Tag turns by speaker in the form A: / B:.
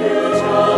A: future.